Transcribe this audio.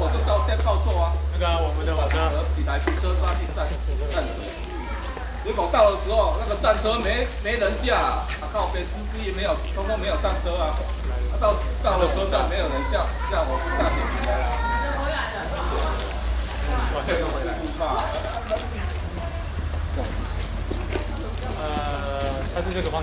我就到先报坐啊。那个我们的火车，几台汽车抓进站站着。结果到的时候，那个战车没没人下，啊靠边司机也没有，通通没有上车啊。到到了车站没有人下，下我下电回来了。我这个回来。呃，他是这个方。